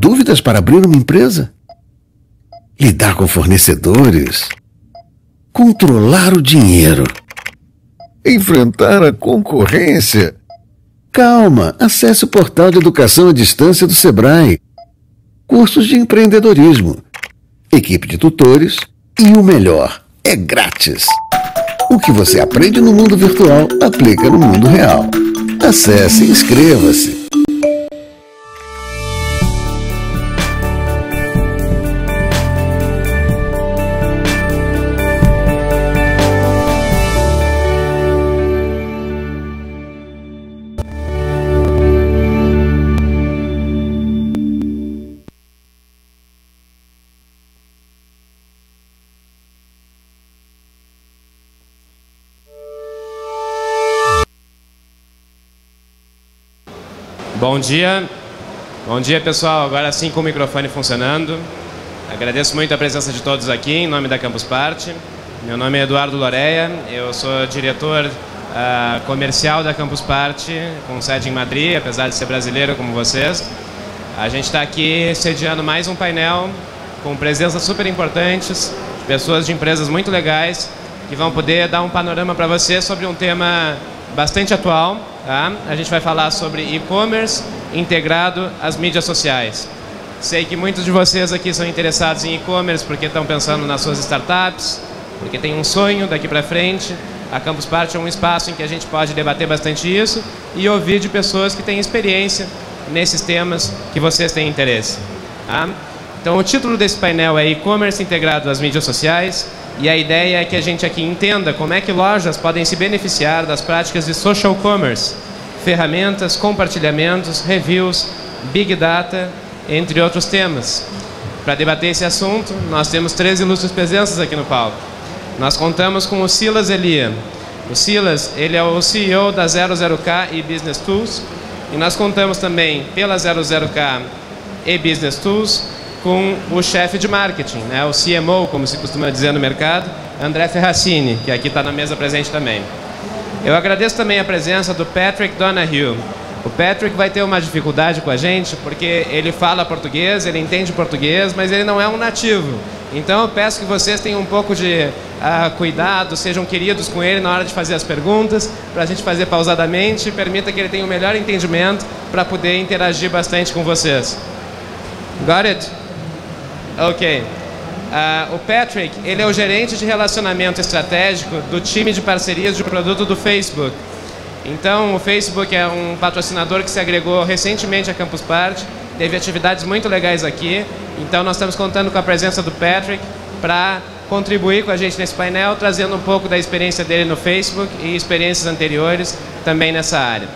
dúvidas para abrir uma empresa? Lidar com fornecedores? Controlar o dinheiro? Enfrentar a concorrência? Calma, acesse o portal de educação à distância do Sebrae. Cursos de empreendedorismo, equipe de tutores e o melhor, é grátis. O que você aprende no mundo virtual, aplica no mundo real. Acesse e inscreva-se. Bom dia. Bom dia, pessoal. Agora sim com o microfone funcionando. Agradeço muito a presença de todos aqui em nome da Campus Party. Meu nome é Eduardo Loreia, eu sou diretor uh, comercial da Campus Party, com sede em Madrid, apesar de ser brasileiro como vocês. A gente está aqui sediando mais um painel com presenças super importantes, pessoas de empresas muito legais que vão poder dar um panorama para você sobre um tema bastante atual. Tá? A gente vai falar sobre e-commerce integrado às mídias sociais. Sei que muitos de vocês aqui são interessados em e-commerce porque estão pensando nas suas startups, porque tem um sonho daqui para frente. A Campus Party é um espaço em que a gente pode debater bastante isso e ouvir de pessoas que têm experiência nesses temas que vocês têm interesse. Tá? Então, o título desse painel é E-commerce integrado às mídias sociais e a ideia é que a gente aqui entenda como é que lojas podem se beneficiar das práticas de social commerce, ferramentas, compartilhamentos, reviews, big data, entre outros temas. Para debater esse assunto, nós temos três ilustres presenças aqui no palco. Nós contamos com o Silas Elia. O Silas, ele é o CEO da 00K e Business Tools. E nós contamos também pela 00K e Business Tools com o chefe de marketing, né, o CMO, como se costuma dizer no mercado, André Ferracini, que aqui está na mesa presente também. Eu agradeço também a presença do Patrick Donahue. O Patrick vai ter uma dificuldade com a gente porque ele fala português, ele entende português, mas ele não é um nativo. Então eu peço que vocês tenham um pouco de uh, cuidado, sejam queridos com ele na hora de fazer as perguntas, para a gente fazer pausadamente e permita que ele tenha o um melhor entendimento para poder interagir bastante com vocês. Got it? Ok. Uh, o Patrick, ele é o gerente de relacionamento estratégico do time de parcerias de produto do Facebook. Então, o Facebook é um patrocinador que se agregou recentemente à Campus Party, teve atividades muito legais aqui. Então, nós estamos contando com a presença do Patrick para contribuir com a gente nesse painel, trazendo um pouco da experiência dele no Facebook e experiências anteriores também nessa área.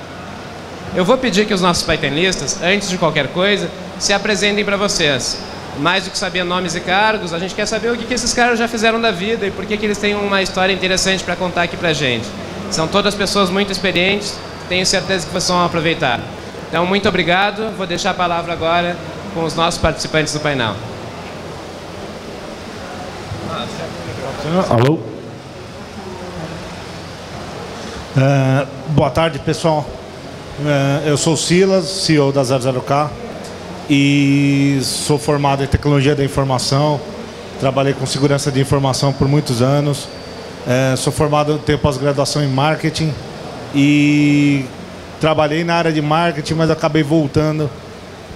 Eu vou pedir que os nossos paitelistas, antes de qualquer coisa, se apresentem para vocês mais do que saber nomes e cargos, a gente quer saber o que, que esses caras já fizeram da vida e por que, que eles têm uma história interessante para contar aqui para gente. São todas pessoas muito experientes, tenho certeza que vocês vão aproveitar. Então, muito obrigado. Vou deixar a palavra agora com os nossos participantes do painel. Alô? Uh, boa tarde, pessoal. Uh, eu sou o Silas, CEO da 00K e sou formado em tecnologia da informação. Trabalhei com segurança de informação por muitos anos. É, sou formado, tenho pós-graduação em marketing e trabalhei na área de marketing, mas acabei voltando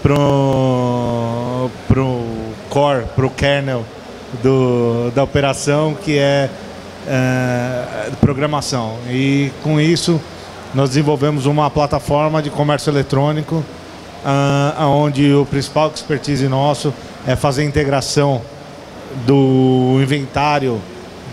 pro pro core, pro kernel do, da operação, que é, é programação. E com isso nós desenvolvemos uma plataforma de comércio eletrônico uh, onde o principal expertise nosso é fazer a integração do inventário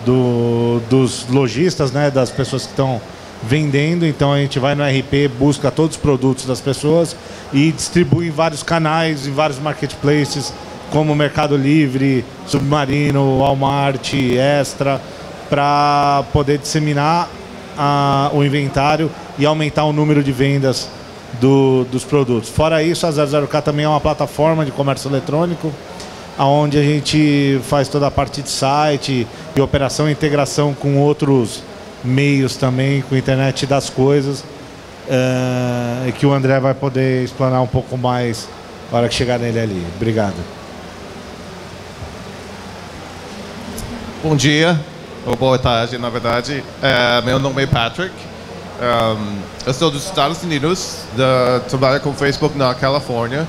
do, dos lojistas, né, das pessoas que estão vendendo. Então a gente vai no RP, busca todos os produtos das pessoas e distribui em vários canais, em vários marketplaces, como Mercado Livre, Submarino, Walmart, Extra, para poder disseminar a, o inventário e aumentar o número de vendas do, dos produtos. Fora isso, a 00K também é uma plataforma de comércio eletrônico, onde a gente faz toda a parte de site e operação e integração com outros meios também, com a internet das coisas, é, que o André vai poder explanar um pouco mais a hora que chegar nele ali. Obrigado. Bom dia, ou boa tarde, na verdade. É, meu nome é Patrick. Um, eu sou dos Estados Unidos, da, trabalho com Facebook na Califórnia.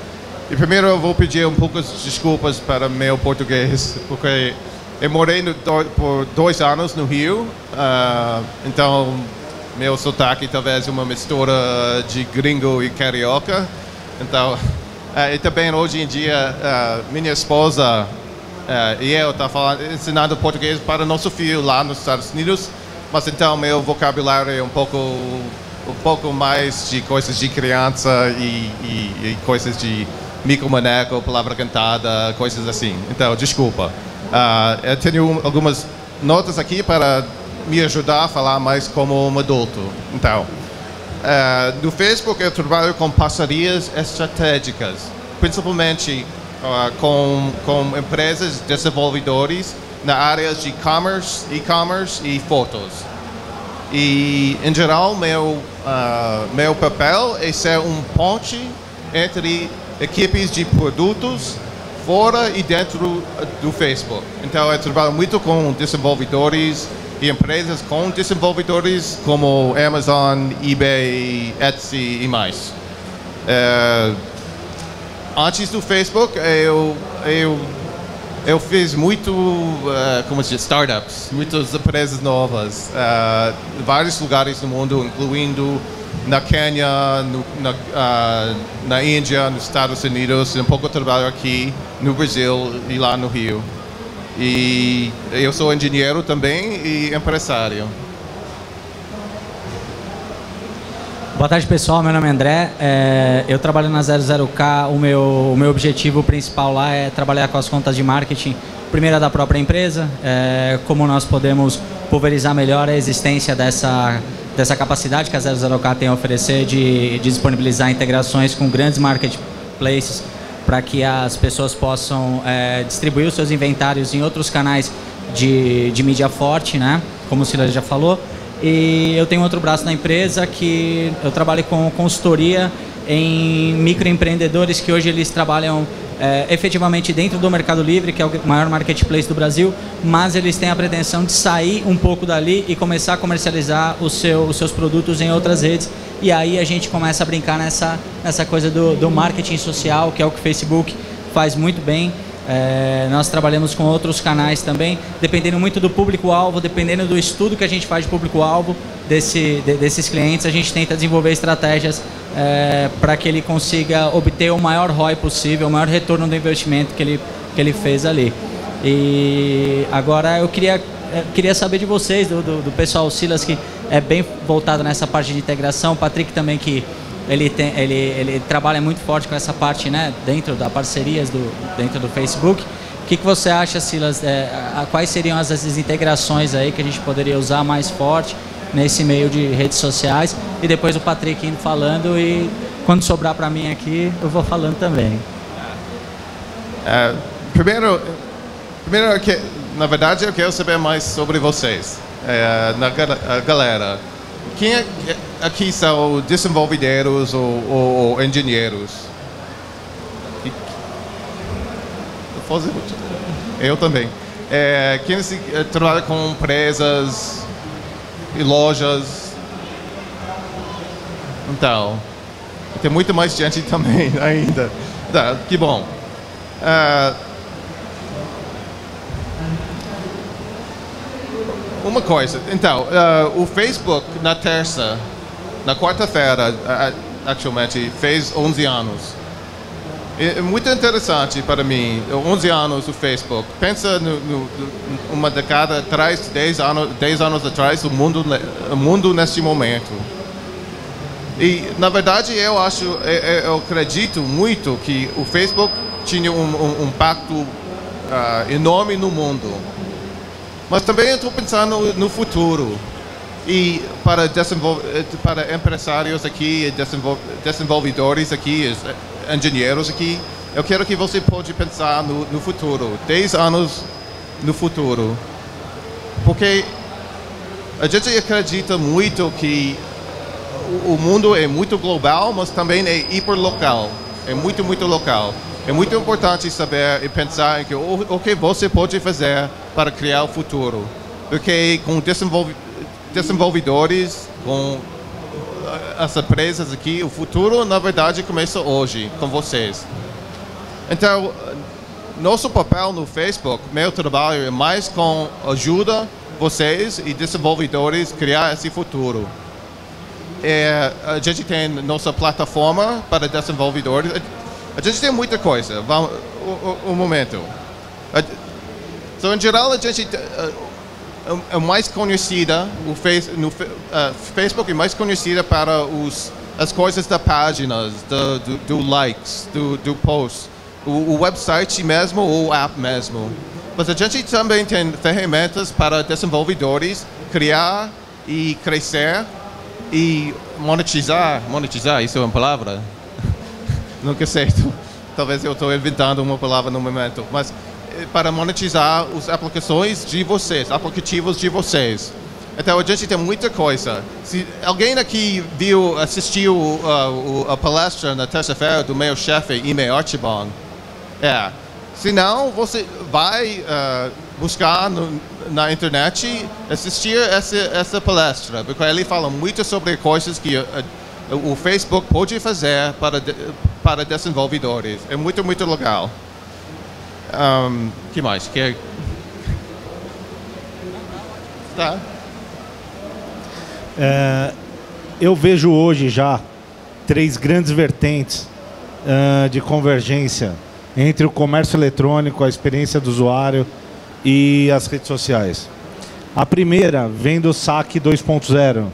E primeiro eu vou pedir um pouco de desculpas para meu português, porque eu morei no, por dois anos no Rio, uh, então meu sotaque talvez uma mistura de gringo e carioca. Então, uh, e também hoje em dia uh, minha esposa e eu tá ensinando português para nosso filho lá nos Estados Unidos, mas então meu vocabulário é um pouco um pouco mais de coisas de criança e, e, e coisas de micromaneco, palavra cantada, coisas assim. Então, desculpa. Uh, eu tenho algumas notas aqui para me ajudar a falar mais como um adulto. Então, uh, no Facebook eu trabalho com parcerias estratégicas, principalmente uh, com, com empresas desenvolvedores na área de e-commerce, e-commerce e fotos. E, em geral, meu, uh, meu papel é ser um ponte entre equipes de produtos fora e dentro do Facebook. Então, eu trabalho muito com desenvolvedores e empresas com desenvolvedores como Amazon, eBay, Etsy e mais. É, antes do Facebook, eu, eu, eu fiz muito, uh, como se diz, startups, muitas empresas novas, uh, vários lugares no mundo, incluindo na Quênia, no, na, uh, na Índia, nos Estados Unidos, um pouco trabalho aqui no Brasil e lá no Rio. E eu sou engenheiro também e empresário. Boa tarde, pessoal. Meu nome é André. É, eu trabalho na 00K. O meu, o meu objetivo principal lá é trabalhar com as contas de marketing, primeiro da própria empresa, é, como nós podemos pulverizar melhor a existência dessa, dessa capacidade que a 00K tem a oferecer de, de disponibilizar integrações com grandes marketplaces para que as pessoas possam é, distribuir os seus inventários em outros canais de, de mídia forte, né? como o Silas já falou. E eu tenho outro braço na empresa que eu trabalho com consultoria em microempreendedores que hoje eles trabalham é, efetivamente dentro do Mercado Livre, que é o maior marketplace do Brasil, mas eles têm a pretensão de sair um pouco dali e começar a comercializar o seu, os seus produtos em outras redes. E aí a gente começa a brincar nessa, nessa coisa do, do marketing social, que é o que o Facebook faz muito bem. É, nós trabalhamos com outros canais também, dependendo muito do público-alvo, dependendo do estudo que a gente faz de público-alvo desse, de, desses clientes, a gente tenta desenvolver estratégias é, para que ele consiga obter o maior ROI possível, o maior retorno do investimento que ele, que ele fez ali. E agora eu queria, eu queria saber de vocês, do, do, do pessoal Silas, que é bem voltado nessa parte de integração, o Patrick também que ele, tem, ele, ele trabalha muito forte com essa parte né, dentro da parcerias do, dentro do Facebook. O que, que você acha, Silas? É, a, quais seriam as, as integrações aí que a gente poderia usar mais forte nesse meio de redes sociais? E depois o Patrick indo falando e quando sobrar para mim aqui, eu vou falando também. É, primeiro, primeiro que, na verdade, eu quero saber mais sobre vocês, é, na galera. Quem é, aqui são desenvolvedores ou, ou, ou engenheiros? Eu também. É, quem se, é, trabalha com empresas e lojas? Então, tem muito mais gente também ainda. Tá, que bom. Uh, uma coisa, então, uh, o Facebook na terça, na quarta-feira, atualmente, fez 11 anos. É muito interessante para mim, 11 anos o Facebook. Pensa no, no, uma década atrás, 10 anos, 10 anos atrás, o mundo, o mundo neste momento. E, na verdade, eu acho, eu acredito muito que o Facebook tinha um, um, um impacto uh, enorme no mundo mas também estou pensando no futuro. E para, para empresários aqui, desenvolvedores aqui, engenheiros aqui, eu quero que você pode pensar no, no futuro, 10 anos no futuro. Porque a gente acredita muito que o mundo é muito global, mas também é hiperlocal. É muito, muito local. É muito importante saber e pensar que o, o que você pode fazer para criar o futuro. Porque com desenvolve, desenvolvedores, com as empresas aqui, o futuro, na verdade, começa hoje, com vocês. Então, nosso papel no Facebook, meu trabalho é mais com ajuda vocês e desenvolvedores criar esse futuro. É, a gente tem nossa plataforma para desenvolvedores. A gente tem muita coisa. Vamos, um, um momento. Então, em geral, a gente é mais conhecida, o face, no, uh, Facebook é mais conhecida para os, as coisas da páginas, do, do, do likes, do, do post, o, o, website mesmo ou app mesmo. Mas a gente também tem ferramentas para desenvolvedores criar e crescer e monetizar. Monetizar, isso é uma palavra? Nunca sei. Talvez eu estou inventando uma palavra no momento. Mas para monetizar as aplicações de vocês, aplicativos de vocês. Então a gente tem muita coisa. Se alguém aqui viu, assistiu uh, a palestra na terça-feira do meu chefe, Ime Archibong, é. Se não, você vai uh, buscar no, na internet assistir essa, essa palestra, porque ele fala muito sobre coisas que uh, o Facebook pode fazer para, para desenvolvedores. É muito, muito legal. Um, que mais? Que... Tá. É, eu vejo hoje já três grandes vertentes uh, de convergência entre o comércio eletrônico, a experiência do usuário e as redes sociais. A primeira vem do saque 2.0,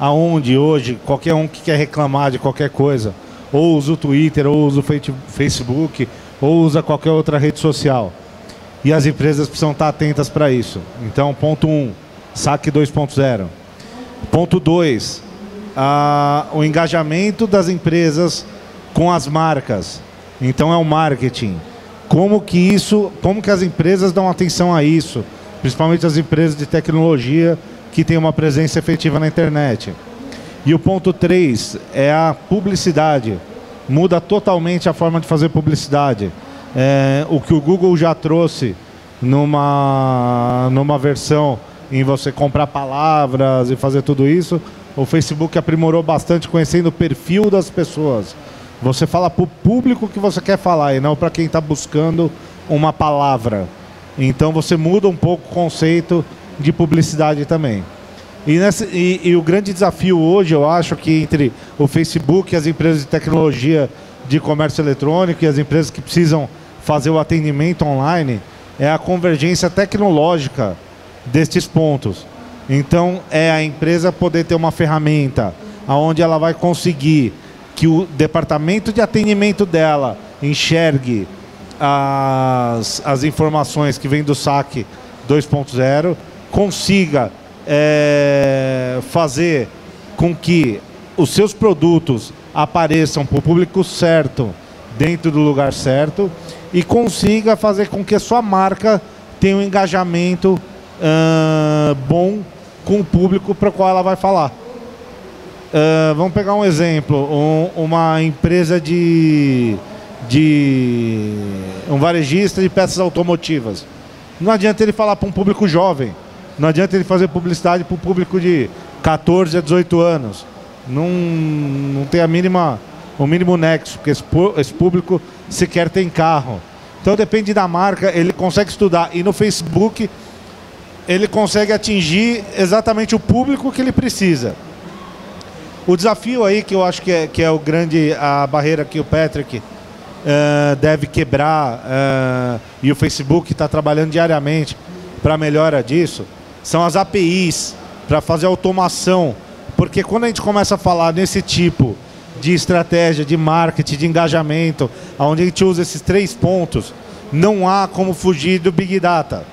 aonde hoje qualquer um que quer reclamar de qualquer coisa, ou usa o Twitter, ou usa o Facebook, ou usa qualquer outra rede social. E as empresas precisam estar atentas para isso. Então, ponto 1, um, saque 2.0. Ponto 2, o engajamento das empresas com as marcas. Então é o marketing. Como que isso, como que as empresas dão atenção a isso, principalmente as empresas de tecnologia que têm uma presença efetiva na internet. E o ponto 3 é a publicidade muda totalmente a forma de fazer publicidade. É, o que o Google já trouxe numa, numa versão em você comprar palavras e fazer tudo isso, o Facebook aprimorou bastante conhecendo o perfil das pessoas. Você fala para o público que você quer falar e não para quem está buscando uma palavra. Então você muda um pouco o conceito de publicidade também. E, nessa, e, e, o grande desafio hoje, eu acho que entre o Facebook as empresas de tecnologia de comércio eletrônico e as empresas que precisam fazer o atendimento online é a convergência tecnológica destes pontos. Então, é a empresa poder ter uma ferramenta onde ela vai conseguir que o departamento de atendimento dela enxergue as, as informações que vêm do saque 2.0, consiga é, fazer com que os seus produtos apareçam para o público certo, dentro do lugar certo, e consiga fazer com que a sua marca tenha um engajamento uh, bom com o público para o qual ela vai falar. Uh, vamos pegar um exemplo, um, uma empresa de, de um varejista de peças automotivas. Não adianta ele falar para um público jovem. Não adianta ele fazer publicidade para o público de 14 a 18 anos. Não, não tem a mínima, o mínimo nexo, porque esse, público sequer tem carro. Então depende da marca, ele consegue estudar. E no Facebook ele consegue atingir exatamente o público que ele precisa. O desafio aí que eu acho que é, que é o grande a barreira que o Patrick uh, deve quebrar uh, e o Facebook está trabalhando diariamente para melhora disso são as APIs para fazer automação. Porque quando a gente começa a falar nesse tipo de estratégia, de marketing, de engajamento, onde a gente usa esses três pontos, não há como fugir do Big Data.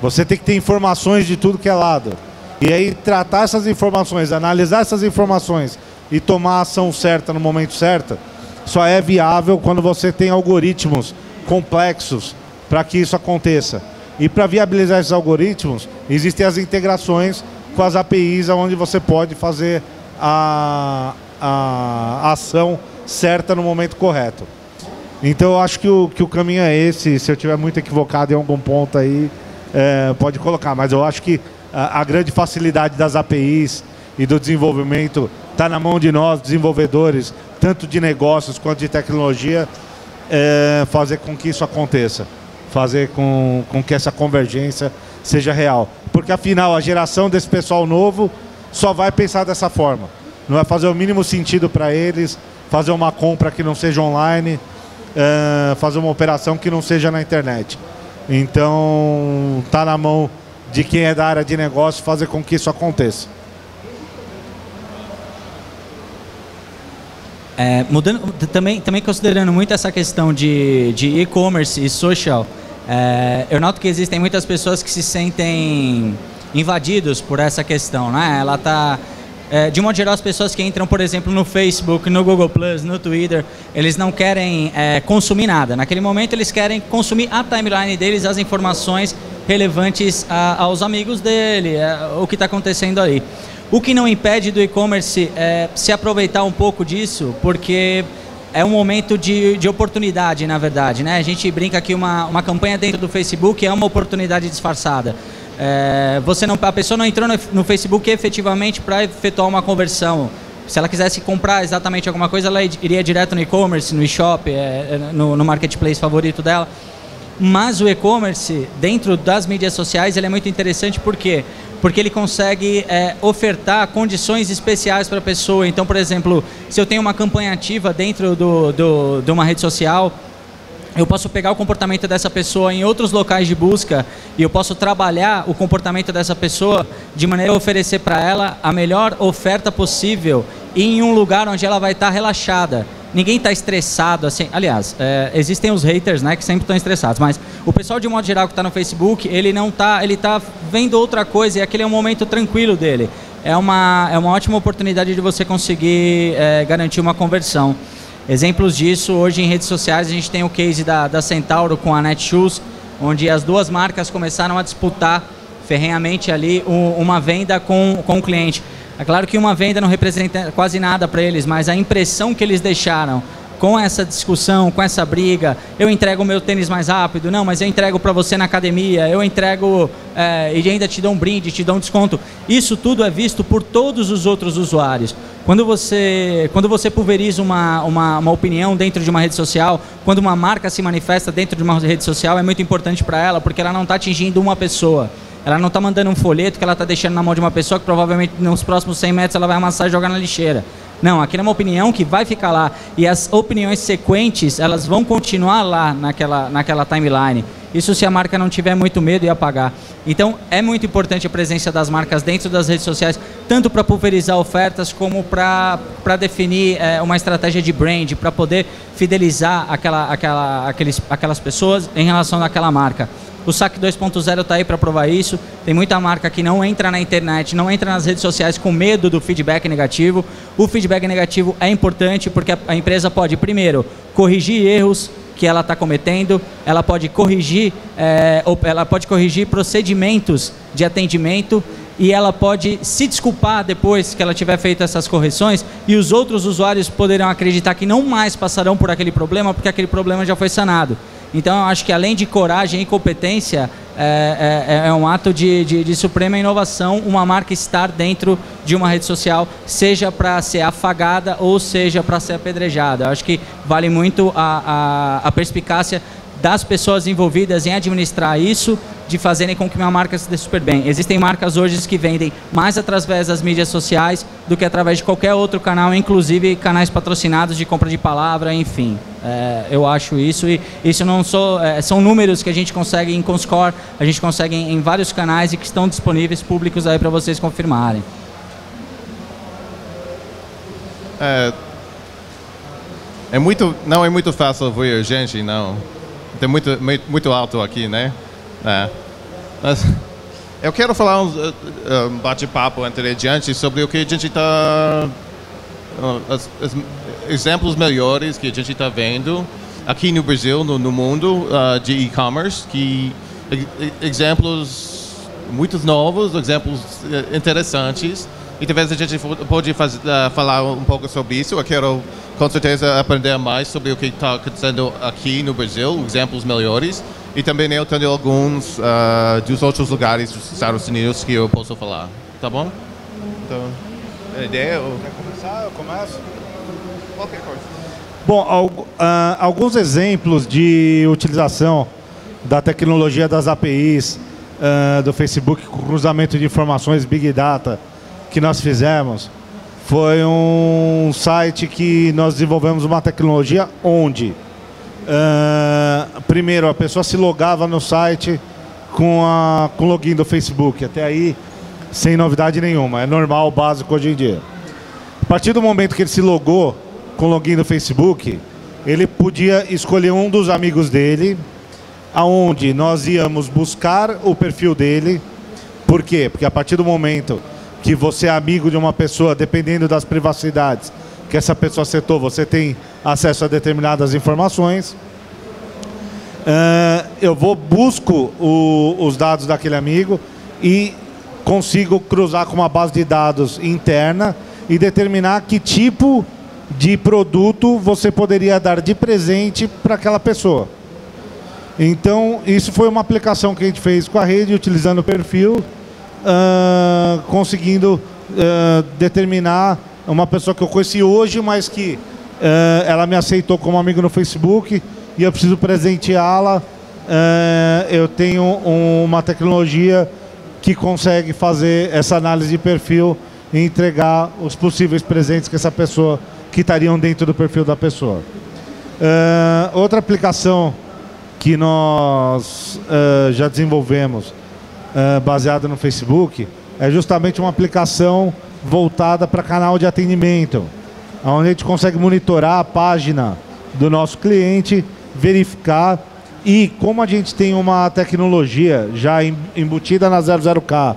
Você tem que ter informações de tudo que é lado. E aí tratar essas informações, analisar essas informações e tomar a ação certa no momento certo, só é viável quando você tem algoritmos complexos para que isso aconteça. E para viabilizar esses algoritmos, existem as integrações com as APIs, onde você pode fazer a, a ação certa no momento correto. Então eu acho que o, que o caminho é esse. Se eu tiver muito equivocado em algum ponto aí, é, pode colocar. Mas eu acho que a, a grande facilidade das APIs e do desenvolvimento está na mão de nós, desenvolvedores, tanto de negócios quanto de tecnologia, é, fazer com que isso aconteça. Fazer com, com que essa convergência seja real. Porque afinal, a geração desse pessoal novo só vai pensar dessa forma. Não vai fazer o mínimo sentido para eles fazer uma compra que não seja online, é, fazer uma operação que não seja na internet. Então, está na mão de quem é da área de negócio fazer com que isso aconteça. É, mudando, também, também considerando muito essa questão de, de e-commerce e social, é, eu noto que existem muitas pessoas que se sentem invadidos por essa questão, né? Ela está é, de modo geral, as pessoas que entram, por exemplo, no Facebook, no Google Plus, no Twitter, eles não querem é, consumir nada. Naquele momento, eles querem consumir a timeline deles, as informações relevantes a, aos amigos dele, é, o que está acontecendo ali. O que não impede do e-commerce é, se aproveitar um pouco disso, porque é um momento de, de oportunidade, na verdade. Né? A gente brinca que uma, uma campanha dentro do Facebook é uma oportunidade disfarçada. É, você não, a pessoa não entrou no, no Facebook efetivamente para efetuar uma conversão. Se ela quisesse comprar exatamente alguma coisa, ela iria direto no e-commerce, no e-shop, é, é, no, no marketplace favorito dela. Mas o e-commerce, dentro das mídias sociais, ele é muito interessante por quê? Porque ele consegue é, ofertar condições especiais para a pessoa. Então, por exemplo, se eu tenho uma campanha ativa dentro do, do, de uma rede social, eu posso pegar o comportamento dessa pessoa em outros locais de busca e eu posso trabalhar o comportamento dessa pessoa de maneira a oferecer para ela a melhor oferta possível em um lugar onde ela vai estar tá relaxada. Ninguém está estressado assim. Aliás, é, existem os haters, né, que sempre estão estressados. Mas o pessoal de modo geral que está no Facebook, ele não está, ele está vendo outra coisa e aquele é um momento tranquilo dele. É uma, é uma ótima oportunidade de você conseguir é, garantir uma conversão. Exemplos disso, hoje em redes sociais, a gente tem o case da, da Centauro com a Netshoes, onde as duas marcas começaram a disputar ferrenhamente ali um, uma venda com, com o cliente. É claro que uma venda não representa quase nada para eles, mas a impressão que eles deixaram com essa discussão, com essa briga, eu entrego o meu tênis mais rápido, não, mas eu entrego para você na academia, eu entrego é, e ainda te dou um brinde, te dou um desconto. Isso tudo é visto por todos os outros usuários. Quando você, quando você pulveriza uma, uma, uma opinião dentro de uma rede social, quando uma marca se manifesta dentro de uma rede social, é muito importante para ela, porque ela não está atingindo uma pessoa. Ela não está mandando um folheto que ela está deixando na mão de uma pessoa que provavelmente nos próximos 100 metros ela vai amassar e jogar na lixeira. Não, aquilo é uma opinião que vai ficar lá. E as opiniões sequentes, elas vão continuar lá naquela, naquela timeline. Isso se a marca não tiver muito medo e apagar. Então, é muito importante a presença das marcas dentro das redes sociais, tanto para pulverizar ofertas, como para definir é, uma estratégia de brand, para poder fidelizar aquela, aquela, aqueles, aquelas pessoas em relação àquela marca. O SAC 2.0 está aí para provar isso. Tem muita marca que não entra na internet, não entra nas redes sociais com medo do feedback negativo. O feedback negativo é importante porque a empresa pode, primeiro, corrigir erros que ela está cometendo, ela pode corrigir, é, ela pode corrigir procedimentos de atendimento e ela pode se desculpar depois que ela tiver feito essas correções e os outros usuários poderão acreditar que não mais passarão por aquele problema porque aquele problema já foi sanado. Então, eu acho que além de coragem e competência, é, é, é um ato de, de, de, suprema inovação uma marca estar dentro de uma rede social, seja para ser afagada ou seja para ser apedrejada. Eu acho que vale muito a, a, a perspicácia das pessoas envolvidas em administrar isso, de fazerem com que uma marca se dê super bem. Existem marcas hoje que vendem mais através das mídias sociais do que através de qualquer outro canal, inclusive canais patrocinados de compra de palavra, enfim. É, eu acho isso e isso não sou, é, são números que a gente consegue em Conscore, a gente consegue em, em vários canais e que estão disponíveis públicos aí para vocês confirmarem. É, é muito, não é muito fácil ver gente, não. Tem muito, muito alto aqui, né? É. Mas eu quero falar um, uh, um bate-papo adiante sobre o que a gente está. Uh, exemplos melhores que a gente está vendo aqui no Brasil, no, no mundo uh, de e-commerce, que exemplos muito novos, exemplos interessantes E talvez a gente pode faz, uh, falar um pouco sobre isso. Eu quero, com certeza, aprender mais sobre o que está acontecendo aqui no Brasil, exemplos melhores. E também eu tenho alguns uh, dos outros lugares dos Estados Unidos que eu posso falar. Tá bom? Então, a ideia... Ou... Quer começar? Eu começo? Qualquer coisa. Bom, uh, alguns exemplos de utilização da tecnologia das APIs uh, do Facebook com cruzamento de informações Big Data que nós fizemos foi um site que nós desenvolvemos uma tecnologia onde uh, primeiro a pessoa se logava no site com, a, com o login do Facebook. Até aí, sem novidade nenhuma. É normal, básico hoje em dia. A partir do momento que ele se logou com o login do Facebook, ele podia escolher um dos amigos dele, aonde nós íamos buscar o perfil dele. Por quê? Porque a partir do momento que você é amigo de uma pessoa, dependendo das privacidades que essa pessoa setou, você tem acesso a determinadas informações. Uh, eu vou, busco o, os dados daquele amigo e consigo cruzar com uma base de dados interna e determinar que tipo de produto você poderia dar de presente para aquela pessoa. Então, isso foi uma aplicação que a gente fez com a rede, utilizando o perfil, uh, conseguindo uh, determinar uma pessoa que eu conheci hoje, mas que uh, ela me aceitou como amigo no Facebook e eu preciso presenteá-la. eu tenho um, uma tecnologia que consegue fazer essa análise de perfil e entregar os possíveis presentes que essa pessoa que estariam dentro do perfil da pessoa. outra aplicação que nós uh, já desenvolvemos uh, baseada no Facebook é justamente uma aplicação voltada para canal de atendimento, onde a gente consegue monitorar a página do nosso cliente, verificar e como a gente tem uma tecnologia já embutida na 00K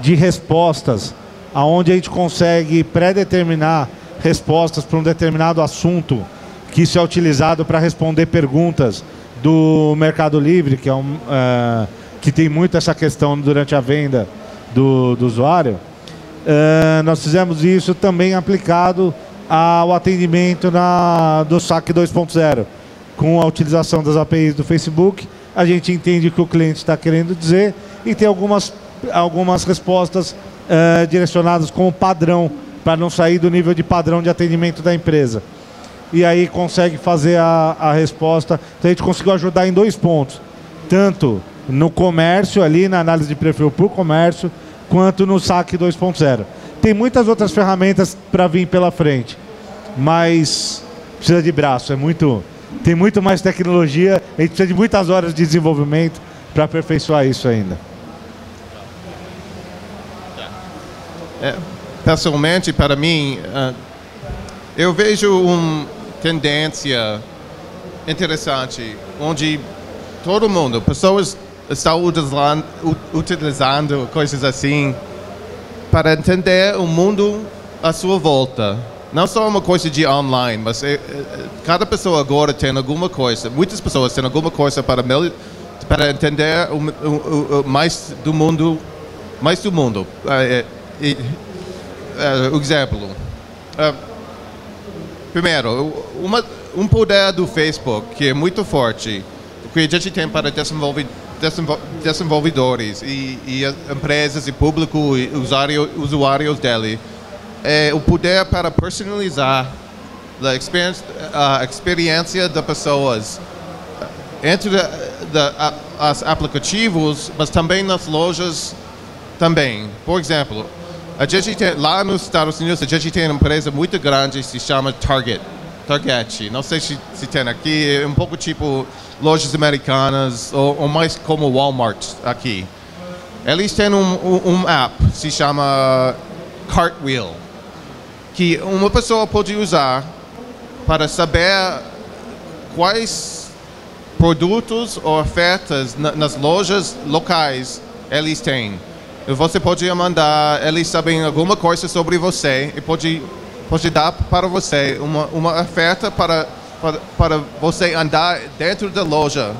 de respostas, aonde a gente consegue pré-determinar respostas para um determinado assunto, que isso é utilizado para responder perguntas do Mercado Livre, que, é um, uh, que tem muito essa questão durante a venda do, do usuário, uh, nós fizemos isso também aplicado ao atendimento na, do SAC 2.0. Com a utilização das APIs do Facebook, a gente entende o que o cliente está querendo dizer e tem algumas, algumas respostas uh, direcionadas como padrão, para não sair do nível de padrão de atendimento da empresa e aí consegue fazer a, a resposta. Então a gente conseguiu ajudar em dois pontos. Tanto no comércio, ali na análise de perfil por comércio, quanto no saque 2.0. Tem muitas outras ferramentas para vir pela frente, mas precisa de braço, é muito. Tem muito mais tecnologia, a gente precisa de muitas horas de desenvolvimento para aperfeiçoar isso ainda. É, pessoalmente, para mim, uh, eu vejo um, tendência interessante, onde todo mundo, pessoas estão utilizando, coisas assim para entender o mundo à sua volta. Não só uma coisa de online, mas é, é, cada pessoa agora tem alguma coisa, muitas pessoas têm alguma coisa para, para entender o, o, o, mais do mundo, mais do mundo. Uh, uh, uh, exemplo. Primeiro, uma, um poder do Facebook que é muito forte, que a gente tem para desenvolver, desenvolvedores e, e empresas e público e usuário, usuários dele, é o poder para personalizar a experiência, a experiência das pessoas entre os aplicativos, mas também nas lojas também. Por exemplo, a gente tem, lá nos Estados Unidos, a gente tem uma empresa muito grande que se chama Target. Target. Não sei se, se tem aqui, é um pouco tipo lojas americanas ou, ou mais como Walmart aqui. Eles têm um, um, um app se chama Cartwheel, que uma pessoa pode usar para saber quais produtos ou ofertas nas lojas locais eles têm. Você pode mandar, eles sabem alguma coisa sobre você e pode, pode dar para você uma, uma oferta para, para, para você andar dentro da loja,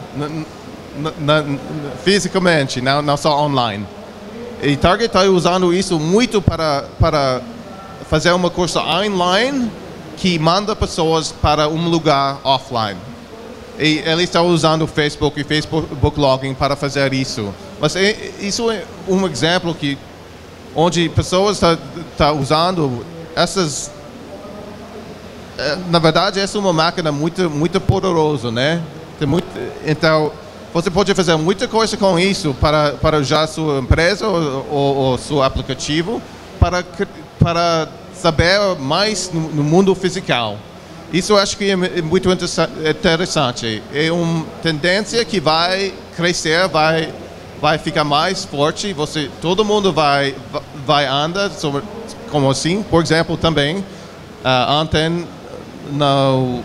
fisicamente, não, não só online. E Target está usando isso muito para, para fazer uma curso online que manda pessoas para um lugar offline. E ele está usando Facebook e Facebook Login para fazer isso. Mas é, isso é um exemplo que onde pessoas estão tá, tá usando essas é, na verdade essa é uma máquina muito muito poderosa, né? Tem muito, então você pode fazer muita coisa com isso para para usar sua empresa ou, ou, ou seu aplicativo para para saber mais no, no mundo fiscal. Isso acho que é muito interessante. É uma tendência que vai crescer, vai vai ficar mais forte. Você, todo mundo vai vai andar sobre, como assim. Por exemplo, também uh, ontem no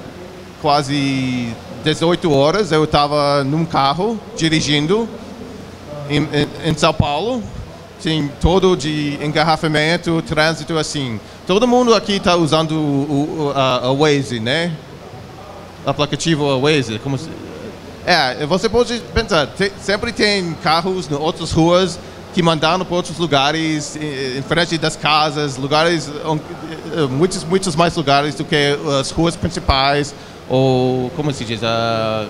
quase 18 horas eu estava num carro dirigindo em, em, em São Paulo. Tem todo de engarrafamento, trânsito assim. Todo mundo aqui está usando o, o a, Waze, né? O aplicativo Waze. Como se... É, você pode pensar, te, sempre tem carros em outras ruas que mandam para outros lugares, em frente das casas, lugares, eh, muitos, muitos mais lugares do que as ruas principais, ou, como se diz, uh,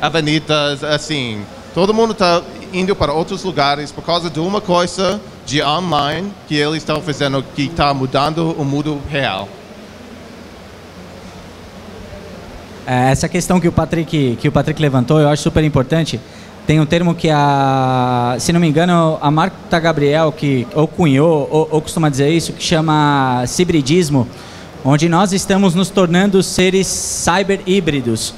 avenidas, assim. Todo mundo está indo para outros lugares por causa de uma coisa de online que eles estão fazendo que está mudando o mundo real. É, essa questão que o Patrick que o Patrick levantou, eu acho super importante. Tem um termo que a, se não me engano, a Marta Gabriel que ou cunhou ou, ou costuma dizer isso, que chama cibridismo, onde nós estamos nos tornando seres cyber híbridos.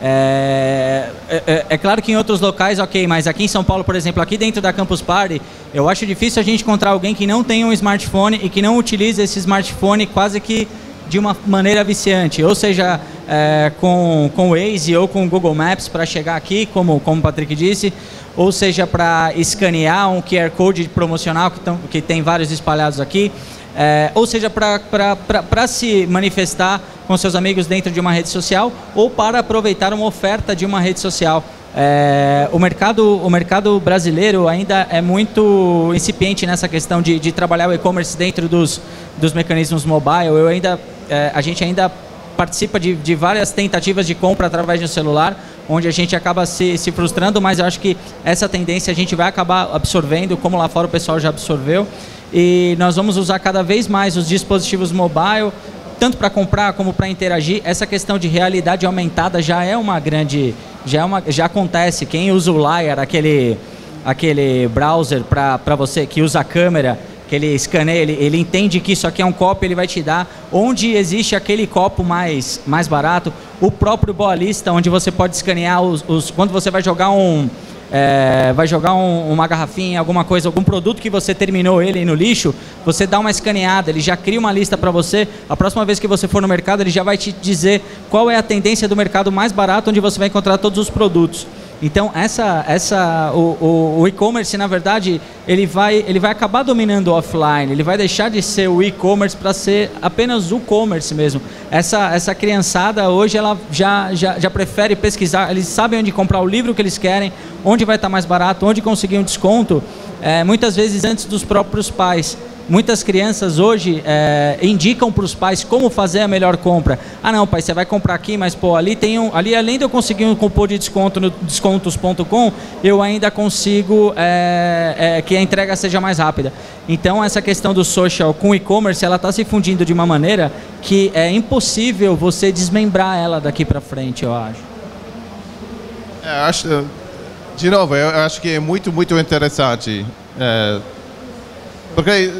É, é, é, é, claro que em outros locais, ok, mas aqui em São Paulo, por exemplo, aqui dentro da Campus Party, eu acho difícil a gente encontrar alguém que não tenha um smartphone e que não utilize esse smartphone quase que de uma maneira viciante, ou seja, é, com, com o Waze ou com o Google Maps para chegar aqui, como, como o Patrick disse, ou seja, para escanear um QR Code promocional que, tão, que tem vários espalhados aqui, é, ou seja, para se manifestar com seus amigos dentro de uma rede social ou para aproveitar uma oferta de uma rede social. É, o, mercado, o mercado brasileiro ainda é muito incipiente nessa questão de, de trabalhar o e-commerce dentro dos, dos mecanismos mobile. Eu ainda, é, a gente ainda participa de, de várias tentativas de compra através do celular, onde a gente acaba se, se frustrando, mas eu acho que essa tendência a gente vai acabar absorvendo, como lá fora o pessoal já absorveu e nós vamos usar cada vez mais os dispositivos mobile, tanto para comprar como para interagir. Essa questão de realidade aumentada já é uma grande, já é uma, já acontece. Quem usa o Lyre, aquele aquele browser para você que usa a câmera, que ele escaneia, ele, ele entende que isso aqui é um copo, ele vai te dar onde existe aquele copo mais, mais barato. O próprio Boa Lista, onde você pode escanear os, os quando você vai jogar um é, vai jogar um, uma garrafinha, alguma coisa, algum produto que você terminou ele no lixo, você dá uma escaneada, ele já cria uma lista para você. A próxima vez que você for no mercado, ele já vai te dizer qual é a tendência do mercado mais barato, onde você vai encontrar todos os produtos. Então essa, essa, o, o, o e-commerce na verdade ele vai, ele vai acabar dominando o offline. Ele vai deixar de ser o e-commerce para ser apenas o commerce mesmo. Essa, essa criançada hoje ela já, já, já prefere pesquisar. Eles sabem onde comprar o livro que eles querem, onde vai estar mais barato, onde conseguir um desconto. É, muitas vezes antes dos próprios pais. Muitas crianças hoje é, indicam para os pais como fazer a melhor compra. Ah, não, pai, você vai comprar aqui, mas pô, ali tem um, ali além de eu conseguir um cupom de desconto no descontos.com, eu ainda consigo é, é, que a entrega seja mais rápida. Então essa questão do social com e-commerce, ela está se fundindo de uma maneira que é impossível você desmembrar ela daqui para frente, eu acho. É, acho. De novo, eu acho que é muito, muito interessante. É, porque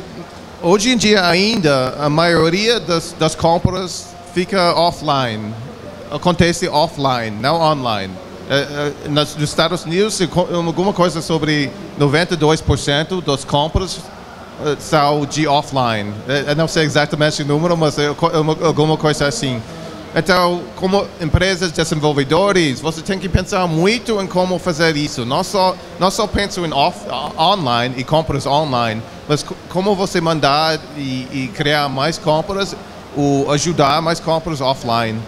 hoje em dia ainda a maioria das, das compras fica offline, acontece offline, não online. É, é, nos Estados Unidos, alguma coisa sobre 92% das compras é, são de offline. Eu não sei exatamente o número, mas alguma coisa assim. Então, como empresas desenvolvedores, você tem que pensar muito em como fazer isso. Não só, não só penso em off, online e compras online, mas como você mandar e, e criar mais compras ou ajudar mais compras offline.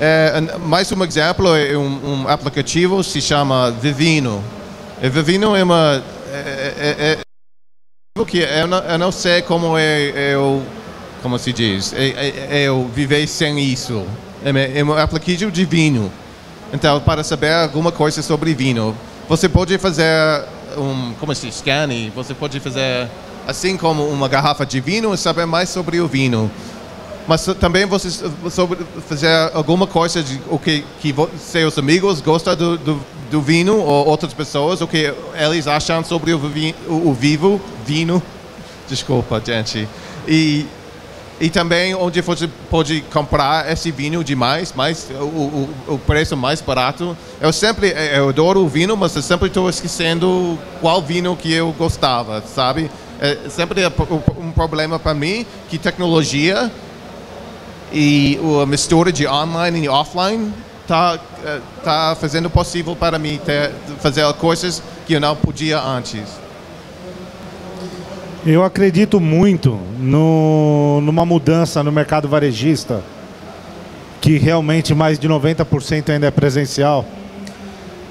É, mais um exemplo é um, um aplicativo se chama Vivino. E Vivino é uma é, é, é que eu não, eu não sei como é, eu, como se diz, é, é, eu viver sem isso. É, é um aplicativo de vinho. Então, para saber alguma coisa sobre vinho, você pode fazer um, como se scan, você pode fazer assim como uma garrafa de vinho e saber mais sobre o vinho. Mas também você sobre fazer alguma coisa de o que, que seus amigos gostam do, do, do, vinho ou outras pessoas, o que eles acham sobre o, o, o vivo vinho. Desculpa, gente. E e também onde você pode comprar esse vinho demais, mais o, o, o, preço mais barato. Eu sempre eu adoro o vinho, mas eu sempre estou esquecendo qual vinho que eu gostava, sabe? É sempre um problema para mim que tecnologia e a mistura de online e offline está é, tá fazendo possível para mim ter, fazer coisas que eu não podia antes. Eu acredito muito no, numa mudança no mercado varejista, que realmente mais de 90% ainda é presencial.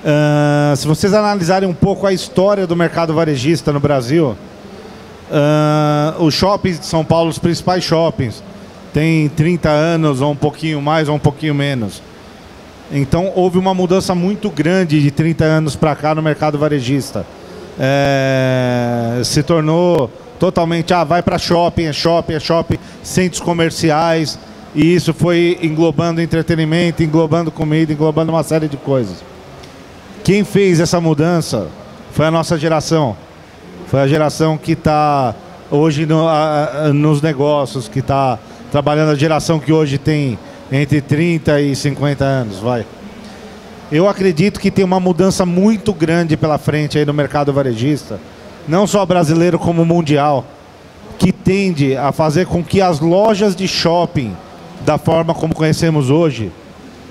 Uh, se vocês analisarem um pouco a história do mercado varejista no Brasil, uh, os shoppings de São Paulo, os principais shoppings, têm 30 anos, ou um pouquinho mais, ou um pouquinho menos. Então houve uma mudança muito grande de 30 anos para cá no mercado varejista. É, se tornou totalmente, ah, vai para shopping, é shopping, é shopping, centros comerciais, e isso foi englobando entretenimento, englobando comida, englobando uma série de coisas. Quem fez essa mudança foi a nossa geração. Foi a geração que está hoje no, a, nos negócios, que está trabalhando a geração que hoje tem entre 30 e 50 anos, vai. Eu acredito que tem uma mudança muito grande pela frente aí no mercado varejista não só brasileiro como mundial, que tende a fazer com que as lojas de shopping, da forma como conhecemos hoje,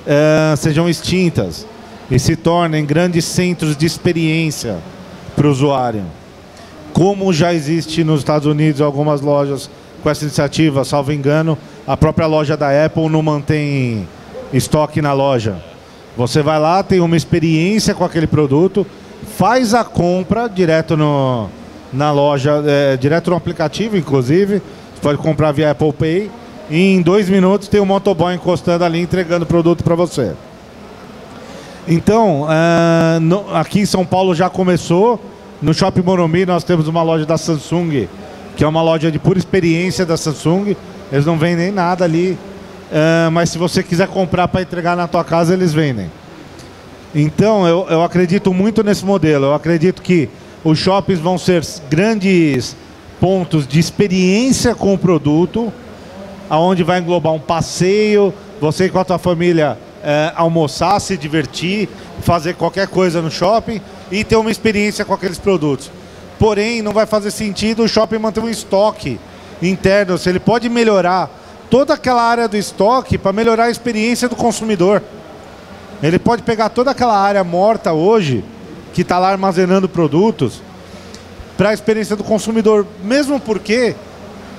uh, sejam extintas e se tornem grandes centros de experiência para o usuário. Como já existe nos Estados Unidos algumas lojas com essa iniciativa, salvo engano, a própria loja da Apple não mantém estoque na loja. Você vai lá, tem uma experiência com aquele produto, faz a compra direto no, na loja, é, direto no aplicativo, inclusive. Você pode comprar via Apple Pay. E em dois minutos tem um motoboy encostando ali, entregando o produto para você. Então, uh, no, aqui em São Paulo já começou. No Shopping Morumbi nós temos uma loja da Samsung, que é uma loja de pura experiência da Samsung. Eles não vendem nada ali, uh, mas se você quiser comprar para entregar na tua casa, eles vendem. Então, eu, eu acredito muito nesse modelo. Eu acredito que os shoppings vão ser grandes pontos de experiência com o produto, aonde vai englobar um passeio, você com a tua família é, almoçar, se divertir, fazer qualquer coisa no shopping e ter uma experiência com aqueles produtos. Porém, não vai fazer sentido o shopping manter um estoque interno, se ele pode melhorar toda aquela área do estoque para melhorar a experiência do consumidor. Ele pode pegar toda aquela área morta hoje, que está lá armazenando produtos, para a experiência do consumidor. Mesmo porque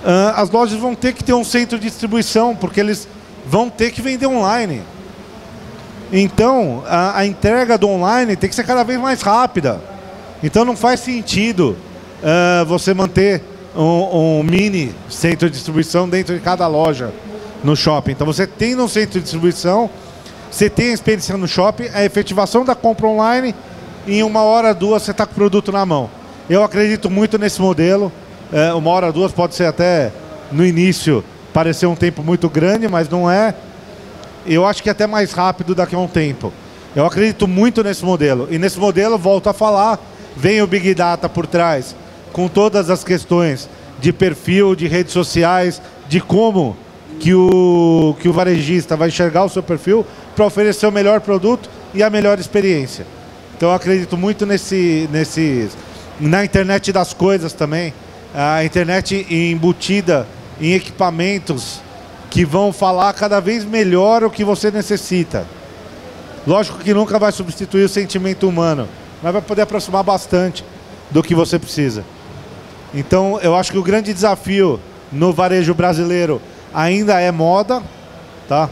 uh, as lojas vão ter que ter um centro de distribuição, porque eles vão ter que vender online. Então, a, a entrega do online tem que ser cada vez mais rápida. Então, não faz sentido uh, você manter um, um, mini centro de distribuição dentro de cada loja no shopping. Então, você tem no centro de distribuição você tem a experiência no shopping, a efetivação da compra online, em uma hora, duas, você está com o produto na mão. Eu acredito muito nesse modelo. É, uma hora, duas pode ser até no início parecer um tempo muito grande, mas não é. Eu acho que é até mais rápido daqui a um tempo. Eu acredito muito nesse modelo. E nesse modelo, volto a falar, vem o Big Data por trás, com todas as questões de perfil, de redes sociais, de como que o, que o varejista vai enxergar o seu perfil para oferecer o melhor produto e a melhor experiência. Então eu acredito muito nesse, nesse, na internet das coisas também. A internet embutida em equipamentos que vão falar cada vez melhor o que você necessita. Lógico que nunca vai substituir o sentimento humano, mas vai poder aproximar bastante do que você precisa. Então eu acho que o grande desafio no varejo brasileiro ainda é moda, tá?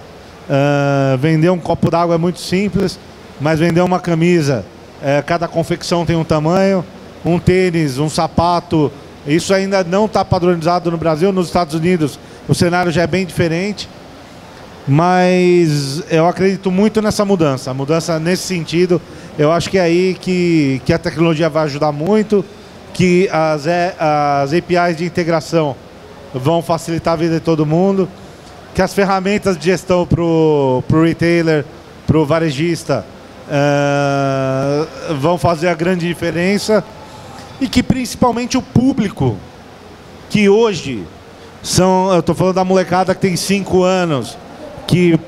Uh, vender um copo d'água é muito simples, mas vender uma camisa, uh, cada confecção tem um tamanho, um tênis, um sapato, Isso ainda não está padronizado no Brasil, nos Estados Unidos o cenário já é bem diferente. Mas eu acredito muito nessa mudança. A mudança nesse sentido, eu acho que é aí que, que a tecnologia vai ajudar muito, que as, as APIs de integração vão facilitar a vida de todo mundo, que as ferramentas de gestão para o retailer, para o varejista, uh, vão fazer a grande diferença e que principalmente o público, que hoje são, eu estou falando da molecada que tem 5 anos, que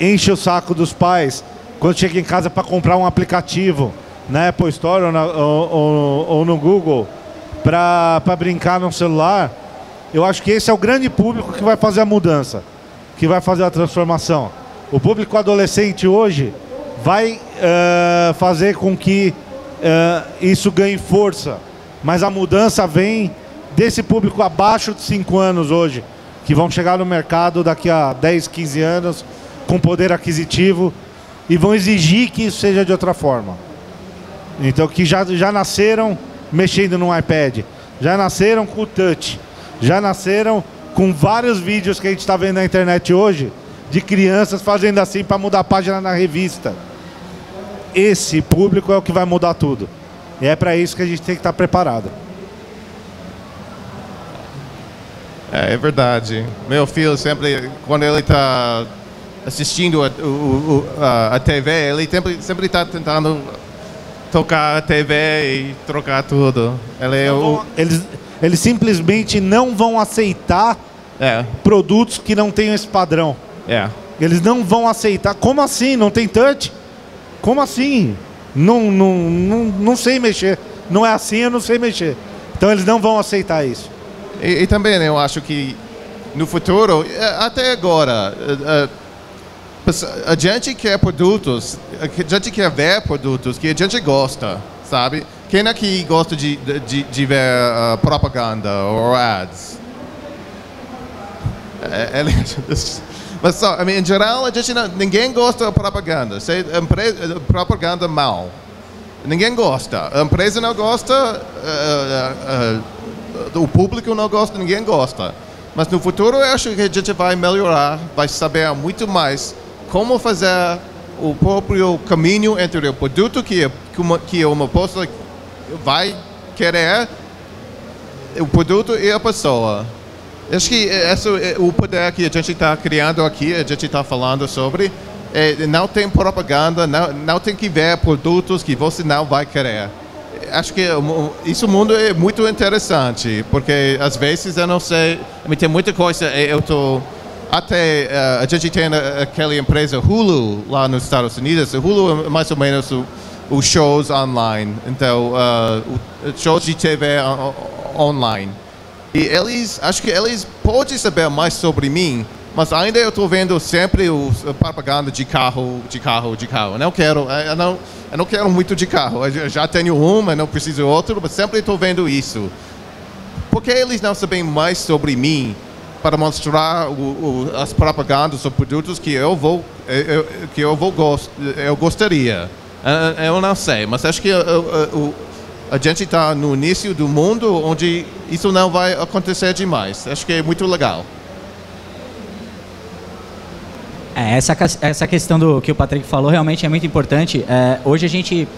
enche o saco dos pais quando chega em casa para comprar um aplicativo na Apple Store ou, na, ou, ou, ou no Google para brincar no celular. Eu acho que esse é o grande público que vai fazer a mudança, que vai fazer a transformação. O público adolescente hoje vai uh, fazer com que uh, isso ganhe força, mas a mudança vem desse público abaixo de 5 anos hoje, que vão chegar no mercado daqui a 10, 15 anos com poder aquisitivo e vão exigir que isso seja de outra forma. Então, que já, já nasceram mexendo no iPad, já nasceram com o touch, já nasceram com vários vídeos que a gente está vendo na internet hoje de crianças fazendo assim para mudar a página na revista. Esse público é o que vai mudar tudo. E é para isso que a gente tem que estar tá preparado. É, é verdade. Meu filho sempre, quando ele está assistindo a, a, a, TV, ele sempre está tentando tocar a TV e trocar tudo. Ele é o... eles, eles simplesmente não vão aceitar é. produtos que não tenham esse padrão. É. Eles não vão aceitar. Como assim? Não tem touch? Como assim? Não, não, não, não sei mexer. Não é assim, eu não sei mexer. Então eles não vão aceitar isso. E, e, também eu acho que no futuro, é, até agora, a, é, é, gente quer produtos, a gente quer ver produtos que a gente gosta, sabe? Quem aqui gosta de, de, de ver uh, propaganda ou ads? É, é, mas só, I mean, em geral, a gente não, ninguém gosta de propaganda. Se, propaganda mal. Ninguém gosta. A empresa não gosta. Uh, uh, o público não gosta, ninguém gosta. Mas no futuro eu acho que a gente vai melhorar, vai saber muito mais como fazer o próprio caminho entre o produto que, uma, que uma pessoa vai querer, o produto e a pessoa. Acho que esse é o poder que a gente está criando aqui, a gente está falando sobre. É, não tem propaganda, não, não tem que ver produtos que você não vai querer acho que isso mundo é muito interessante, porque às vezes eu não sei, tem muita coisa, eu tô até uh, a gente tem aquela empresa Hulu lá nos Estados Unidos, Hulu é mais ou menos os shows online, então uh, shows de TV online. E eles, acho que eles podem saber mais sobre mim, mas ainda eu estou vendo sempre os propaganda de carro, de carro, de carro. Eu não quero, eu não eu não quero muito de carro. Eu já tenho uma, não preciso outro, mas sempre estou vendo isso. Por que eles não sabem mais sobre mim para mostrar o, o, as propagandas ou produtos que eu vou eu, que eu vou gost, eu gostaria? Eu não sei, mas acho que eu, a gente está no início do mundo onde isso não vai acontecer demais. Acho que é muito legal. É, essa, essa questão do que o Patrick falou realmente é muito importante. É, hoje a gente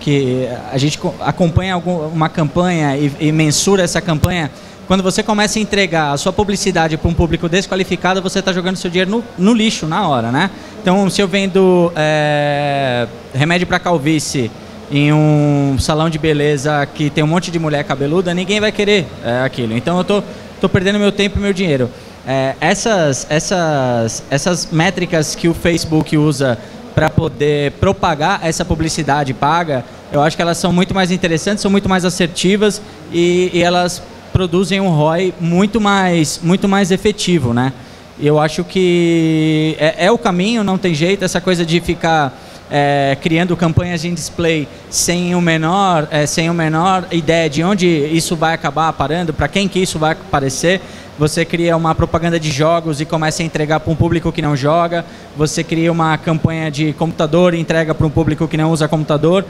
que a gente acompanha algum, uma campanha e, e, mensura essa campanha. Quando você começa a entregar a sua publicidade para um público desqualificado, você está jogando seu dinheiro no, no, lixo na hora, né? Então, se eu vendo é, remédio para calvície em um salão de beleza que tem um monte de mulher cabeluda, ninguém vai querer é, aquilo. Então, eu tô, tô perdendo meu tempo e meu dinheiro. É, essas, essas, essas métricas que o Facebook usa para poder propagar essa publicidade paga, eu acho que elas são muito mais interessantes, são muito mais assertivas e, e elas produzem um ROI muito mais, muito mais efetivo, né? Eu acho que é, é o caminho, não tem jeito, essa coisa de ficar é, criando campanhas em display sem o menor, é, sem o menor ideia de onde isso vai acabar parando, para quem que isso vai aparecer. Você cria uma propaganda de jogos e começa a entregar para um público que não joga. Você cria uma campanha de computador e entrega para um público que não usa computador.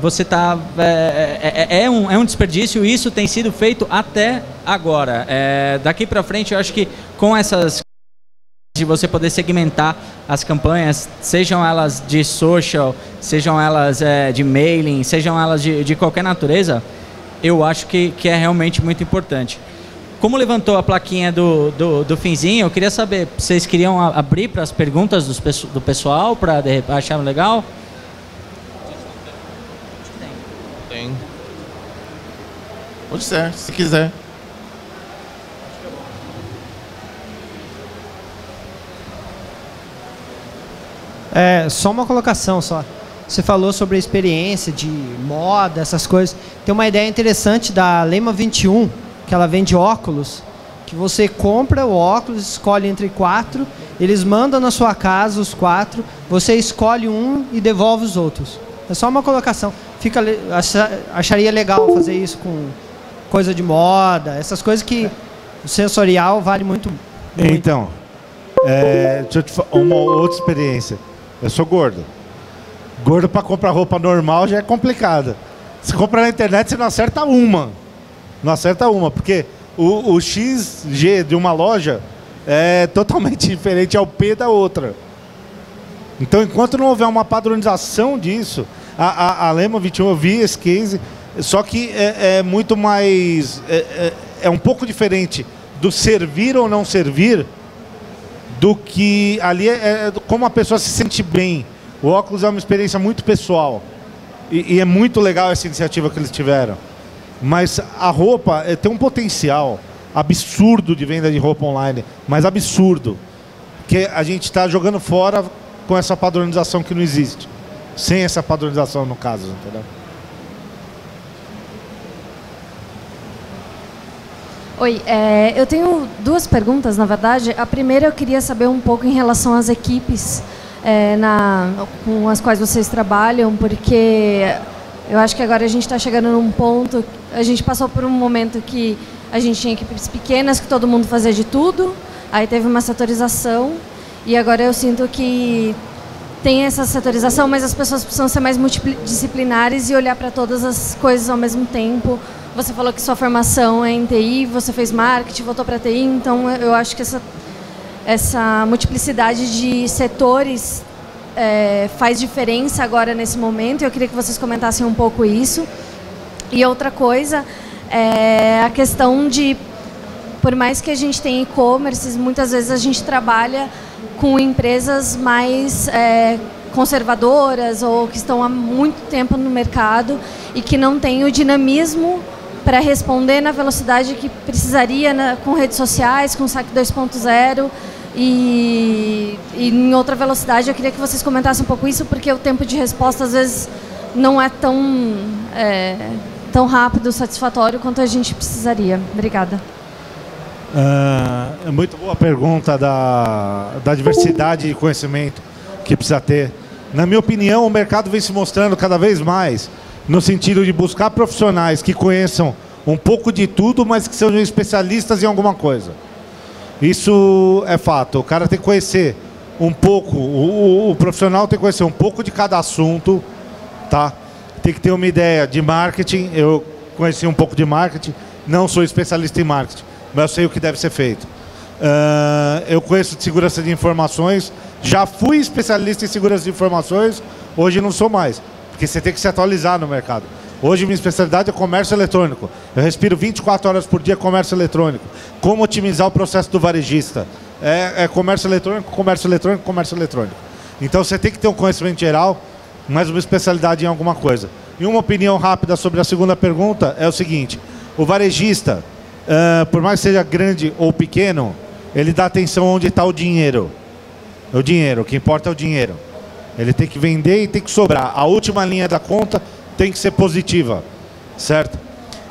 Você está é, é, é, é, um, é um desperdício. Isso tem sido feito até agora. É, daqui para frente, eu acho que com essas de você poder segmentar as campanhas, sejam elas de social, sejam elas é, de mailing, sejam elas de, de qualquer natureza, eu acho que, que é realmente muito importante. Como levantou a plaquinha do, do, do finzinho, eu queria saber, vocês queriam abrir para as perguntas dos, do pessoal, para achar legal? Tem. Pode ser, se quiser. É, só uma colocação só. Você falou sobre a experiência de moda, essas coisas. Tem uma ideia interessante da Lema 21, que ela vende óculos, que você compra o óculos, escolhe entre quatro, eles mandam na sua casa os quatro, você escolhe um e devolve os outros. É só uma colocação. Fica, acharia legal fazer isso com coisa de moda, essas coisas que o sensorial vale muito. muito. Então, é, deixa eu te falar uma outra experiência. Eu sou gordo. Gordo para comprar roupa normal já é complicado. Se comprar na internet, você não acerta uma. Não acerta uma, porque o, o XG de uma loja é totalmente diferente ao P da outra. Então, enquanto não houver uma padronização disso, a, a, a Lema 21 eu vi esse case, só que é, é muito mais. É, é, é um pouco diferente do servir ou não servir do que ali é, é como a pessoa se sente bem. O óculos é uma experiência muito pessoal. E, e, é muito legal essa iniciativa que eles tiveram. Mas a roupa é, tem um potencial absurdo de venda de roupa online, mas absurdo. Que a gente está jogando fora com essa padronização que não existe. Sem essa padronização, no caso, entendeu? Oi, é, eu tenho duas perguntas, na verdade. A primeira eu queria saber um pouco em relação às equipes é, na, com as quais vocês trabalham, porque eu acho que agora a gente está chegando num ponto. A gente passou por um momento que a gente tinha equipes pequenas, que todo mundo fazia de tudo, aí teve uma setorização, e agora eu sinto que tem essa setorização, mas as pessoas precisam ser mais multidisciplinares e olhar para todas as coisas ao mesmo tempo você falou que sua formação é em TI, você fez marketing, voltou para TI, então eu acho que essa, essa multiplicidade de setores é, faz diferença agora nesse momento. Eu queria que vocês comentassem um pouco isso. E outra coisa é a questão de, por mais que a gente tenha e-commerce, muitas vezes a gente trabalha com empresas mais é, conservadoras ou que estão há muito tempo no mercado e que não têm o dinamismo para responder na velocidade que precisaria na, com redes sociais, com o SAC 2.0 e, e em outra velocidade. Eu queria que vocês comentassem um pouco isso, porque o tempo de resposta às vezes não é tão, é, tão rápido, satisfatório quanto a gente precisaria. Obrigada. Uh, muito boa pergunta da, da diversidade de conhecimento que precisa ter. Na minha opinião, o mercado vem se mostrando cada vez mais no sentido de buscar profissionais que conheçam um pouco de tudo, mas que sejam especialistas em alguma coisa. Isso é fato. O cara tem que conhecer um pouco, o, o, profissional tem que conhecer um pouco de cada assunto, tá? Tem que ter uma ideia de marketing. Eu conheci um pouco de marketing, não sou especialista em marketing, mas eu sei o que deve ser feito. Uh, eu conheço de segurança de informações, já fui especialista em segurança de informações, hoje não sou mais. Porque você tem que se atualizar no mercado. Hoje minha especialidade é comércio eletrônico. Eu respiro 24 horas por dia comércio eletrônico. Como otimizar o processo do varejista? É, é comércio eletrônico, comércio eletrônico, comércio eletrônico. Então você tem que ter um conhecimento geral, mas uma especialidade em alguma coisa. E uma opinião rápida sobre a segunda pergunta é o seguinte: o varejista, uh, por mais que seja grande ou pequeno, ele dá atenção onde está o dinheiro. O dinheiro, o que importa é o dinheiro. Ele tem que vender e tem que sobrar. A última linha da conta tem que ser positiva, certo?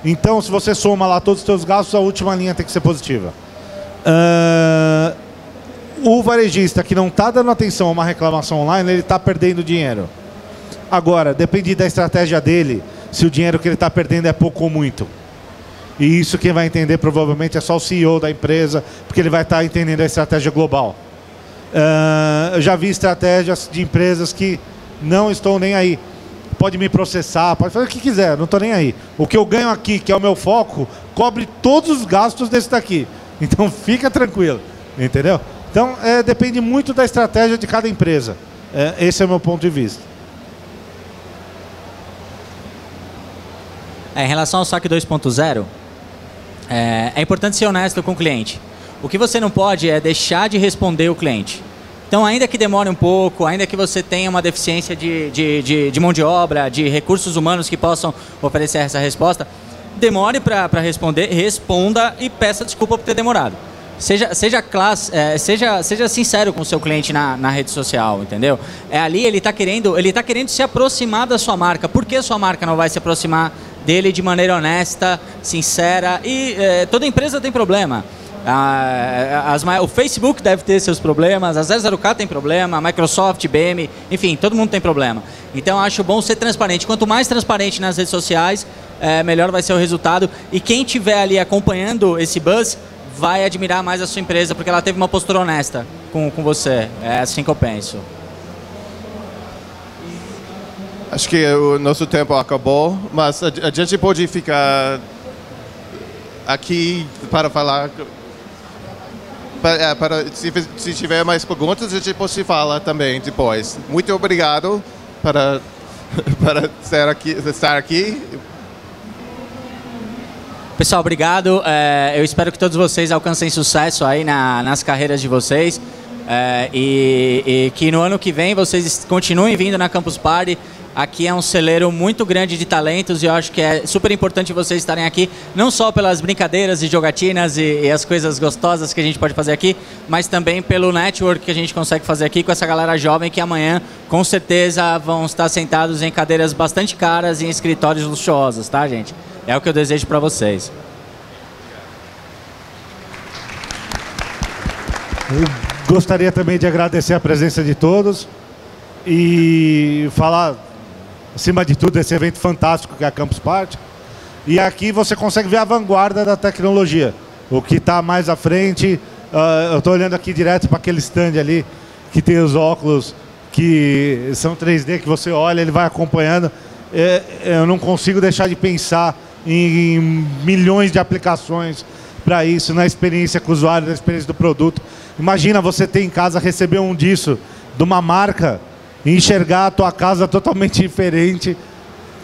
Então, se você soma lá todos os seus gastos, a última linha tem que ser positiva. Uh, o varejista que não está dando atenção a uma reclamação online, ele está perdendo dinheiro. Agora, depende da estratégia dele, se o dinheiro que ele está perdendo é pouco ou muito. E isso quem vai entender provavelmente é só o CEO da empresa, porque ele vai estar tá entendendo a estratégia global. Uh, eu já vi estratégias de empresas que não estão nem aí. pode me processar, pode fazer o que quiser, não estou nem aí. O que eu ganho aqui, que é o meu foco, cobre todos os gastos desse daqui. Então fica tranquilo, entendeu? Então é, depende muito da estratégia de cada empresa. É, esse é o meu ponto de vista. É, em relação ao saque 2.0, é, é importante ser honesto com o cliente. O que você não pode é deixar de responder o cliente. Então, ainda que demore um pouco, ainda que você tenha uma deficiência de, de, de, de mão de obra, de recursos humanos que possam oferecer essa resposta, demore para responder, responda e peça desculpa por ter demorado. Seja, seja, classe, é, seja, seja sincero com o seu cliente na, na rede social, entendeu? É ali ele está querendo, ele tá querendo se aproximar da sua marca. Por que sua marca não vai se aproximar dele de maneira honesta, sincera? E é, toda empresa tem problema. As, o Facebook deve ter seus problemas, a 00K tem problema, a Microsoft, IBM, enfim, todo mundo tem problema. Então acho bom ser transparente. Quanto mais transparente nas redes sociais, é, melhor vai ser o resultado. E quem estiver ali acompanhando esse buzz vai admirar mais a sua empresa, porque ela teve uma postura honesta com, com você. É assim que eu penso. Acho que o nosso tempo acabou, mas a, a gente pode ficar aqui para falar para, é, para se, se, tiver mais perguntas, a gente pode falar também depois. Muito obrigado para, para estar aqui. Estar aqui. Pessoal, obrigado. É, eu espero que todos vocês alcancem sucesso aí na, nas carreiras de vocês. É, e, e, que no ano que vem vocês continuem vindo na Campus Party. Aqui é um celeiro muito grande de talentos e eu acho que é super importante vocês estarem aqui, não só pelas brincadeiras e jogatinas e, e, as coisas gostosas que a gente pode fazer aqui, mas também pelo network que a gente consegue fazer aqui com essa galera jovem que amanhã com certeza vão estar sentados em cadeiras bastante caras e em escritórios luxuosos, tá, gente? É o que eu desejo para vocês. Eu gostaria também de agradecer a presença de todos e falar acima de tudo, esse evento fantástico que é a Campus Party. E aqui você consegue ver a vanguarda da tecnologia. O que está mais à frente. Uh, eu estou olhando aqui direto para aquele stand ali, que tem os óculos que são 3D, que você olha, ele vai acompanhando. É, eu não consigo deixar de pensar em, em milhões de aplicações para isso, na experiência com o usuário, na experiência do produto. Imagina você ter em casa, receber um disso de uma marca enxergar a tua casa totalmente diferente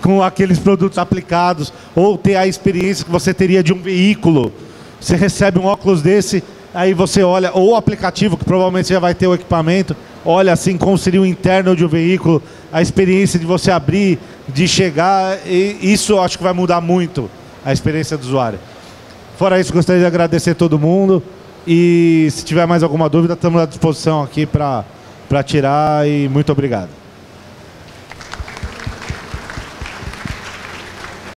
com aqueles produtos aplicados, ou ter a experiência que você teria de um veículo. Você recebe um óculos desse, aí você olha, ou o aplicativo, que provavelmente já vai ter o equipamento, olha assim como seria o interno de um veículo, a experiência de você abrir, de chegar, isso acho que vai mudar muito a experiência do usuário. Fora isso, gostaria de agradecer todo mundo e se tiver mais alguma dúvida, estamos à disposição aqui para para tirar e muito obrigado.